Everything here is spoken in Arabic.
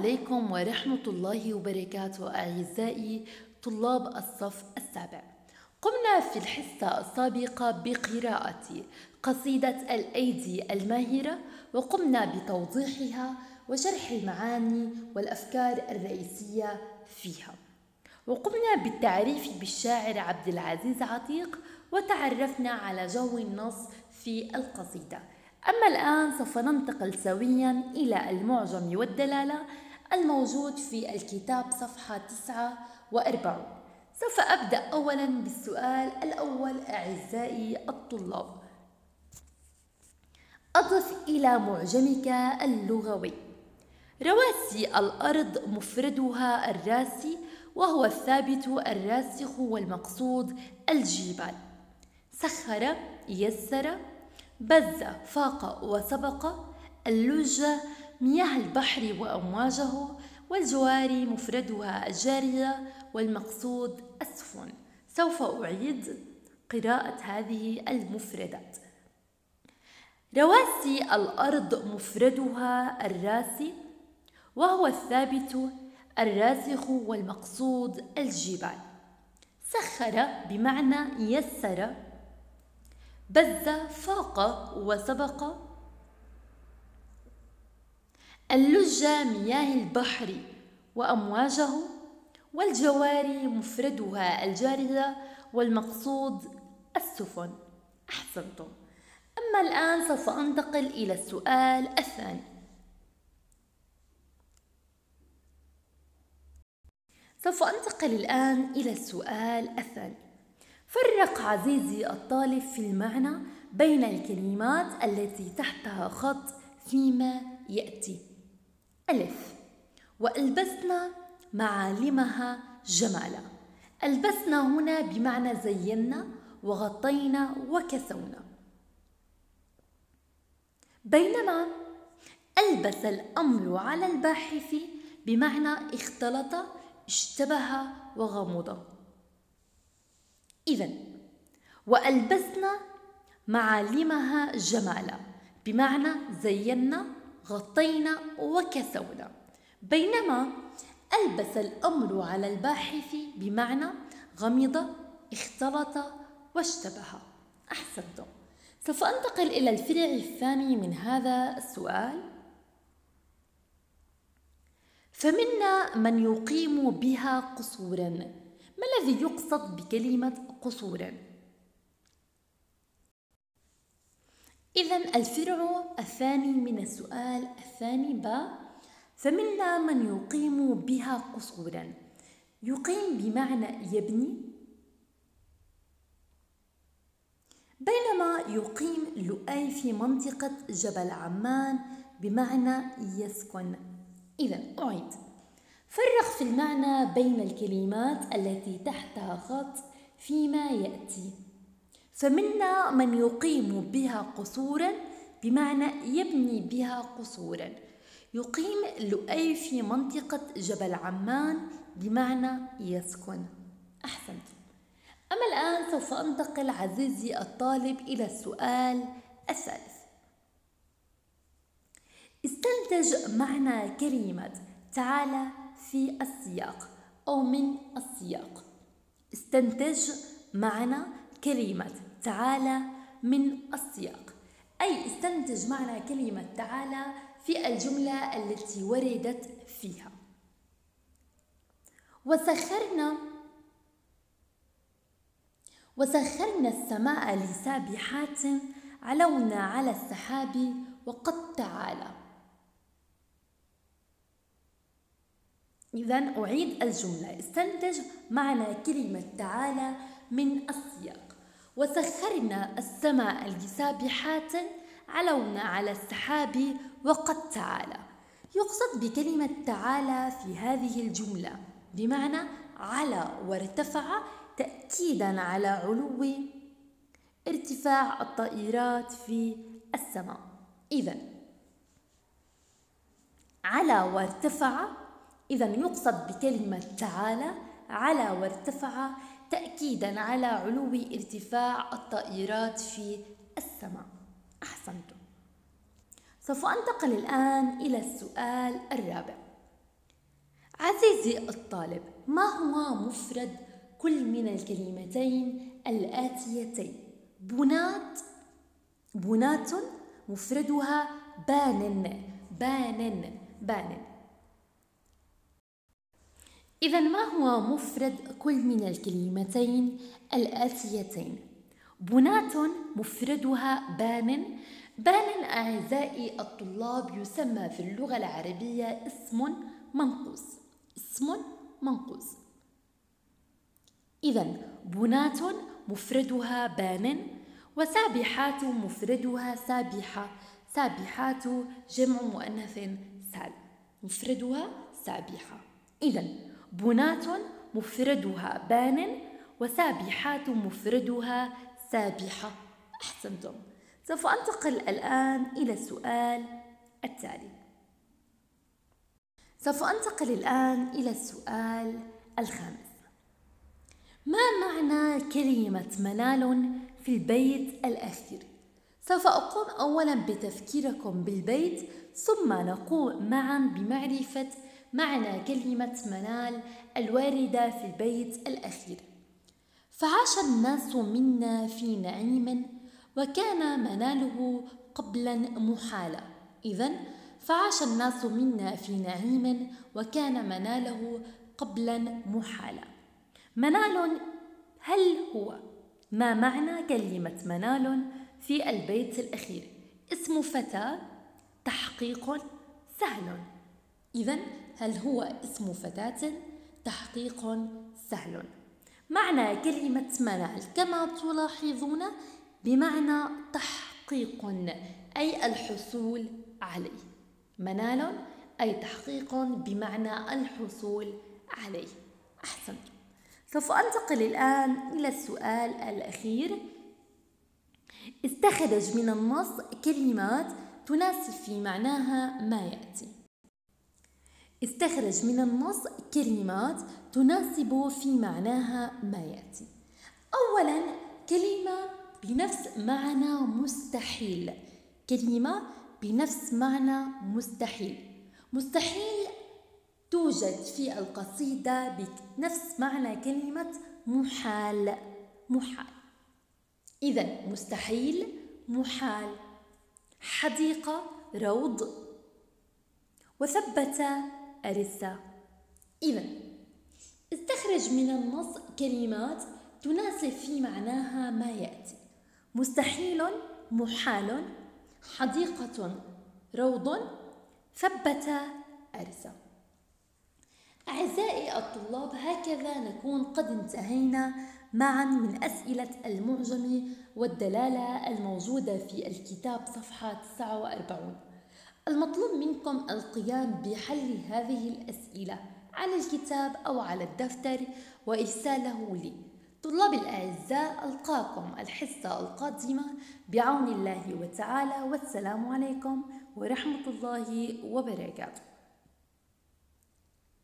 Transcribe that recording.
عليكم ورحمة الله وبركاته أعزائي طلاب الصف السابع. قمنا في الحصة السابقة بقراءة قصيدة الأيدي الماهرة وقمنا بتوضيحها وشرح المعاني والأفكار الرئيسية فيها. وقمنا بالتعريف بالشاعر عبد العزيز عتيق وتعرفنا على جو النص في القصيدة. أما الآن سوف ننتقل سويا إلى المعجم والدلالة الموجود في الكتاب صفحة 49 سوف أبدأ أولا بالسؤال الأول أعزائي الطلاب. أضف إلى معجمك اللغوي. رواسي الأرض مفردها الراسي وهو الثابت الراسخ والمقصود الجبال. سخر يسر بز فاق وسبق اللج مياه البحر وأمواجه والجواري مفردها الجارية والمقصود السفن سوف أعيد قراءة هذه المفردات. رواسي الأرض مفردها الراسي وهو الثابت الراسخ والمقصود الجبال. سخر بمعنى يسر بز فاق وسبق اللج مياه البحر وأمواجه والجواري مفردها الجارية والمقصود السفن. أحسنتم. أما الآن سوف أنتقل إلى السؤال الثاني. سوف أنتقل الآن إلى السؤال الثاني. فرق عزيزي الطالب في المعنى بين الكلمات التي تحتها خط فيما يأتي. ألف. وألبسنا معالمها جمالا. ألبسنا هنا بمعنى زينا وغطينا وكسونا. بينما ألبس الأمر على الباحث بمعنى اختلط اشتبه وغمض. إذا وألبسنا معالمها جمالا بمعنى زينا غطينا وكسونا بينما ألبس الأمر على الباحث بمعنى غمض اختلط واشتبه. أحسنتم سوف أنتقل إلى الفرع الثاني من هذا السؤال. فمنا من يقيم بها قصورا. ما الذي يقصد بكلمة قصورا؟ إذا الفرع الثاني من السؤال الثاني با فمنا من يقيم بها قصورا. يقيم بمعنى يبني. بينما يقيم لؤي في منطقة جبل عمان بمعنى يسكن. إذا أعيد. فرق في المعنى بين الكلمات التي تحتها خط فيما يأتي. فمنا من يقيم بها قصورا بمعنى يبني بها قصورا. يقيم لؤي في منطقة جبل عمان بمعنى يسكن. أحسنت. أما الآن سوف أنتقل عزيزي الطالب إلى السؤال الثالث. استنتج معنى كلمة تعالى في السياق أو من السياق. استنتج معنى كلمة تعالى من السياق. أي استنتج معنى كلمة تعالى في الجملة التي وردت فيها. وسخرنا وسخرنا السماء لسابحات علونا على السحاب وقد تعالى. إذا أعيد الجملة. استنتج معنى كلمة تعالى من السياق. وسخرنا السماء لسابحات علونا على السحاب وقد تعالى. يقصد بكلمة تعالى في هذه الجملة بمعنى على وارتفع تأكيدا على علو ارتفاع الطائرات في السماء. إذا على وارتفع إذا يقصد بكلمة تعالى على وارتفع تأكيدا على علو ارتفاع الطائرات في السماء. أحسنتم. سوف أنتقل الآن إلى السؤال الرابع. عزيزي الطالب ما هو مفرد كل من الكلمتين الآتيتين؟ بنات بنات مفردها بان بان بان إذا ما هو مفرد كل من الكلمتين الآتيتين؟ بنات مفردها بان. بان أعزائي الطلاب يسمى في اللغة العربية اسم منقوص. اسم منقوص. إذا بنات مفردها بان وسابحات مفردها سابحة. سابحات جمع مؤنث سال. مفردها سابحة. إذا بنات مفردها بان وسابحات مفردها سابحة. أحسنتم. سوف أنتقل الآن إلى السؤال التالي. سوف أنتقل الآن إلى السؤال الخامس. ما معنى كلمة منال في البيت الأخير؟ سوف أقوم أولا بتفكيركم بالبيت ثم نقوم معا بمعرفة معنى كلمة منال الواردة في البيت الأخير. فعاش الناس منا في نعيم وكان مناله قبلا محالا. إذا فعاش الناس منا في نعيم وكان مناله قبلا محالا. منال هل هو؟ ما معنى كلمة منال في البيت الأخير؟ اسم فتاة تحقيق سهل. إذا هل هو اسم فتاة؟ تحقيق سهل. معنى كلمة منال كما تلاحظون بمعنى تحقيق أي الحصول عليه. منال أي تحقيق بمعنى الحصول عليه. أحسنت سوف أنتقل الآن إلى السؤال الأخير. استخرج من النص كلمات تناسب في معناها ما يأتي. استخرج من النص كلمات تناسب في معناها ما يأتي. أولا كلمة بنفس معنى مستحيل. كلمة بنفس معنى مستحيل. مستحيل توجد في القصيدة بنفس معنى كلمة محال. محال. إذا مستحيل محال. حديقة روض. وثبت أرسة إذا استخرج من النص كلمات تناسب في معناها ما يأتي. مستحيل محال حديقة روض ثبت أرسة أعزائي الطلاب هكذا نكون قد انتهينا معا من أسئلة المعجم والدلالة الموجودة في الكتاب صفحة 49 المطلوب منكم القيام بحل هذه الأسئلة على الكتاب أو على الدفتر وإرساله لي. طلاب الأعزاء ألقاكم الحصة القادمة بعون الله وتعالى والسلام عليكم ورحمة الله وبركاته.